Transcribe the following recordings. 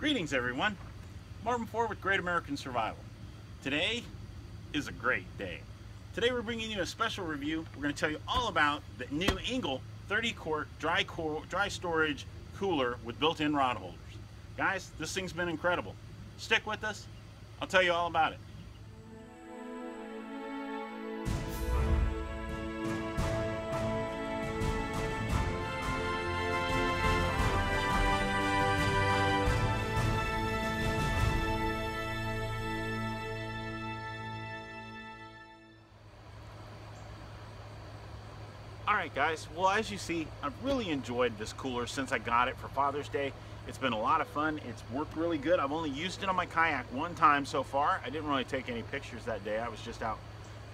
Greetings everyone, Marvin Ford with Great American Survival. Today is a great day. Today we're bringing you a special review. We're going to tell you all about the new Engel 30 quart dry, dry storage cooler with built-in rod holders. Guys, this thing's been incredible. Stick with us, I'll tell you all about it. Alright guys, well as you see, I've really enjoyed this cooler since I got it for Father's Day. It's been a lot of fun. It's worked really good. I've only used it on my kayak one time so far. I didn't really take any pictures that day. I was just out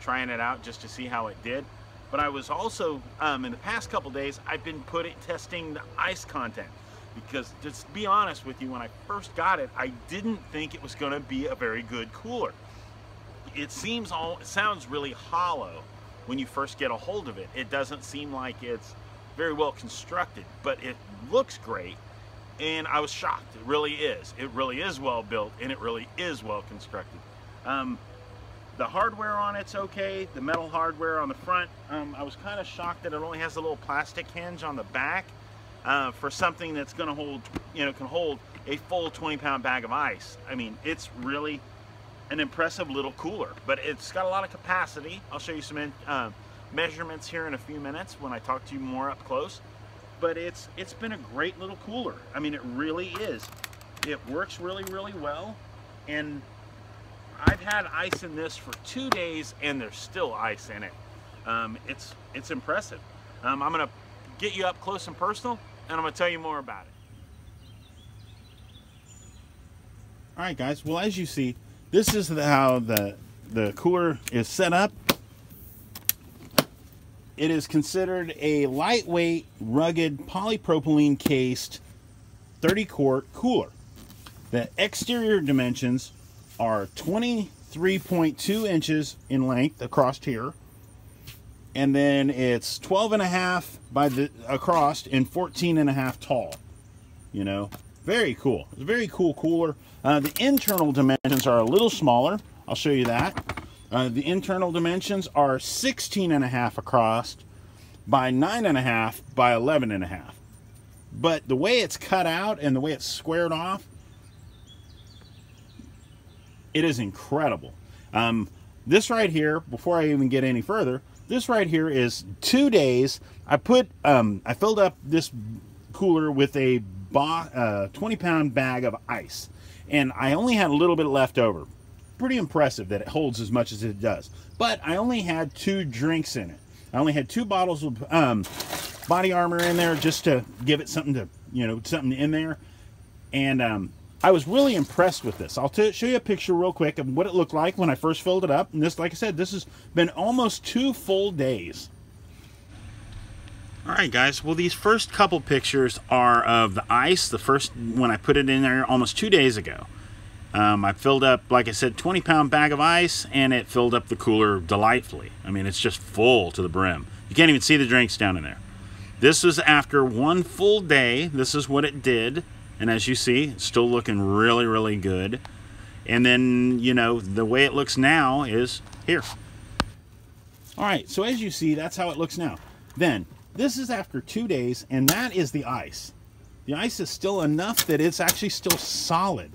trying it out just to see how it did. But I was also, um, in the past couple days, I've been putting testing the ice content. Because just be honest with you, when I first got it, I didn't think it was gonna be a very good cooler. It seems all, it sounds really hollow when you first get a hold of it. It doesn't seem like it's very well constructed, but it looks great. And I was shocked. It really is. It really is well built and it really is well constructed. Um, the hardware on it's okay. The metal hardware on the front, um, I was kind of shocked that it only has a little plastic hinge on the back uh, for something that's going to hold, you know, can hold a full 20 pound bag of ice. I mean, it's really an impressive little cooler, but it's got a lot of capacity. I'll show you some uh, measurements here in a few minutes when I talk to you more up close. But it's it's been a great little cooler. I mean, it really is. It works really, really well. And I've had ice in this for two days and there's still ice in it. Um, it's, it's impressive. Um, I'm gonna get you up close and personal and I'm gonna tell you more about it. All right, guys. Well, as you see, this is how the, the cooler is set up. It is considered a lightweight, rugged, polypropylene cased 30 quart cooler. The exterior dimensions are 23.2 inches in length across here. And then it's 12 and a half by the across and 14 and a half tall. You know, very cool. It's a very cool cooler. Uh, the internal dimensions are a little smaller. I'll show you that. Uh, the internal dimensions are 16 and a half across by nine and a half by 11 and a half. But the way it's cut out and the way it's squared off, it is incredible. Um, this right here, before I even get any further, this right here is two days. I put, um, I filled up this cooler with a uh, 20 pound bag of ice and I only had a little bit left over. Pretty impressive that it holds as much as it does. But I only had two drinks in it. I only had two bottles of um, body armor in there just to give it something to, you know, something in there. And um, I was really impressed with this. I'll show you a picture real quick of what it looked like when I first filled it up. And this, like I said, this has been almost two full days. Alright guys, well these first couple pictures are of the ice, the first when I put it in there almost two days ago. Um, I filled up, like I said, 20 pound bag of ice and it filled up the cooler delightfully. I mean, it's just full to the brim. You can't even see the drinks down in there. This was after one full day. This is what it did. And as you see, it's still looking really, really good. And then, you know, the way it looks now is here. All right, so as you see, that's how it looks now. Then, this is after two days, and that is the ice. The ice is still enough that it's actually still solid.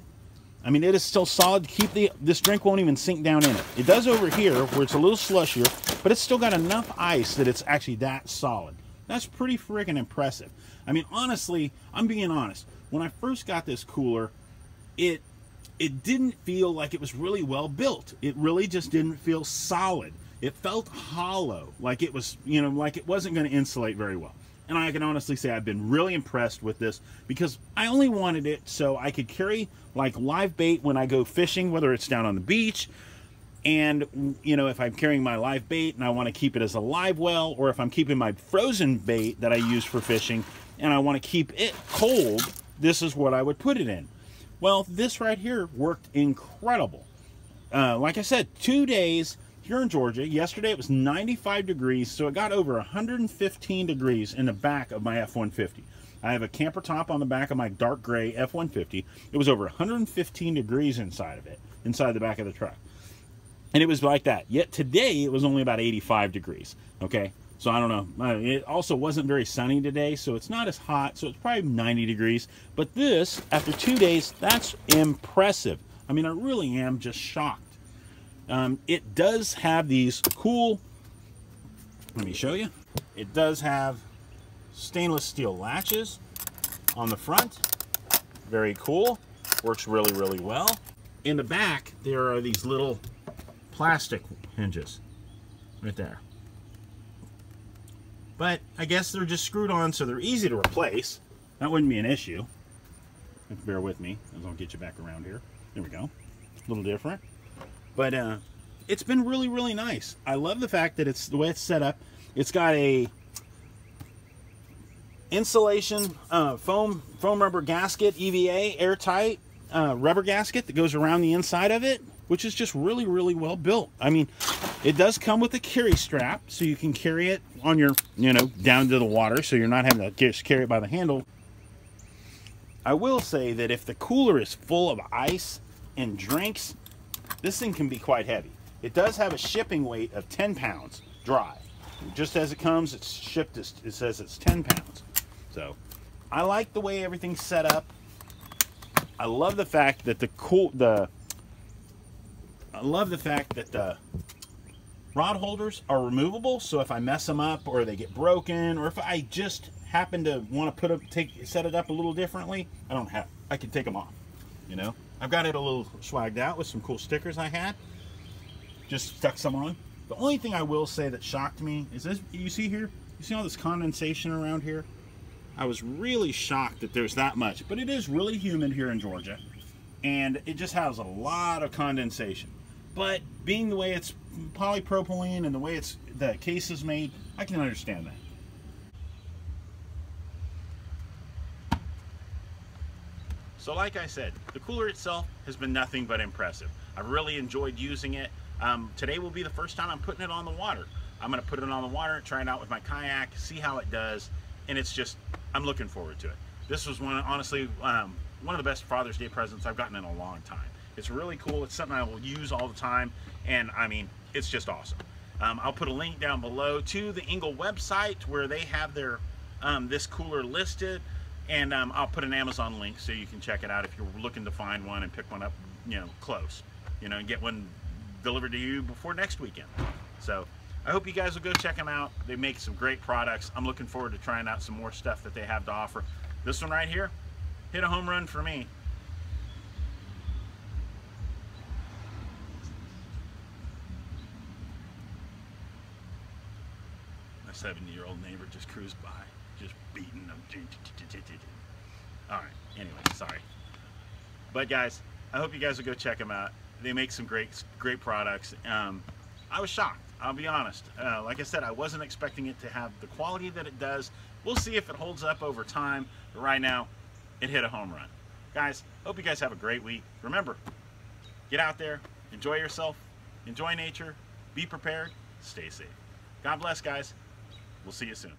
I mean, it is still solid. Keep the This drink won't even sink down in it. It does over here, where it's a little slushier, but it's still got enough ice that it's actually that solid. That's pretty freaking impressive. I mean, honestly, I'm being honest. When I first got this cooler, it it didn't feel like it was really well built. It really just didn't feel solid. It felt hollow, like it was, you know, like it wasn't going to insulate very well. And I can honestly say I've been really impressed with this because I only wanted it so I could carry like live bait when I go fishing, whether it's down on the beach. And, you know, if I'm carrying my live bait and I want to keep it as a live well, or if I'm keeping my frozen bait that I use for fishing and I want to keep it cold, this is what I would put it in. Well, this right here worked incredible. Uh, like I said, two days you're in Georgia, yesterday it was 95 degrees, so it got over 115 degrees in the back of my F-150. I have a camper top on the back of my dark gray F-150. It was over 115 degrees inside of it, inside the back of the truck. And it was like that. Yet today it was only about 85 degrees. Okay, so I don't know. Uh, it also wasn't very sunny today, so it's not as hot. So it's probably 90 degrees. But this, after two days, that's impressive. I mean, I really am just shocked. Um, it does have these cool, let me show you. It does have stainless steel latches on the front. Very cool. Works really, really well. In the back, there are these little plastic hinges right there. But I guess they're just screwed on so they're easy to replace. That wouldn't be an issue. Bear with me as I'll get you back around here. There we go. A little different. But uh, it's been really, really nice. I love the fact that it's the way it's set up. It's got a insulation uh, foam foam rubber gasket EVA airtight uh, rubber gasket that goes around the inside of it which is just really really well built I mean it does come with a carry strap so you can carry it on your you know down to the water so you're not having to just carry it by the handle I will say that if the cooler is full of ice and drinks this thing can be quite heavy. It does have a shipping weight of 10 pounds dry. Just as it comes it's shipped it says it's 10 pounds. So I like the way everything's set up. I love the fact that the cool the I love the fact that the rod holders are removable so if I mess them up or they get broken or if I just happen to want to put them take set it up a little differently I don't have I can take them off you know I've got it a little swagged out with some cool stickers I had just stuck some on the only thing I will say that shocked me is this you see here you see all this condensation around here I was really shocked that there's that much, but it is really humid here in Georgia and it just has a lot of condensation. But being the way it's polypropylene and the way it's the case is made, I can understand that. So like I said, the cooler itself has been nothing but impressive. I've really enjoyed using it. Um, today will be the first time I'm putting it on the water. I'm gonna put it on the water, try it out with my kayak, see how it does, and it's just I'm looking forward to it. This was one, honestly, um, one of the best Father's Day presents I've gotten in a long time. It's really cool. It's something I will use all the time, and I mean, it's just awesome. Um, I'll put a link down below to the Engel website where they have their um, this cooler listed, and um, I'll put an Amazon link so you can check it out if you're looking to find one and pick one up, you know, close, you know, and get one delivered to you before next weekend. So I hope you guys will go check them out. They make some great products. I'm looking forward to trying out some more stuff that they have to offer. This one right here, hit a home run for me. My 70-year-old neighbor just cruised by, just beating them. All right, anyway, sorry. But guys, I hope you guys will go check them out. They make some great, great products. Um, I was shocked. I'll be honest. Uh, like I said, I wasn't expecting it to have the quality that it does. We'll see if it holds up over time. But right now, it hit a home run. Guys, hope you guys have a great week. Remember, get out there, enjoy yourself, enjoy nature, be prepared, stay safe. God bless, guys. We'll see you soon.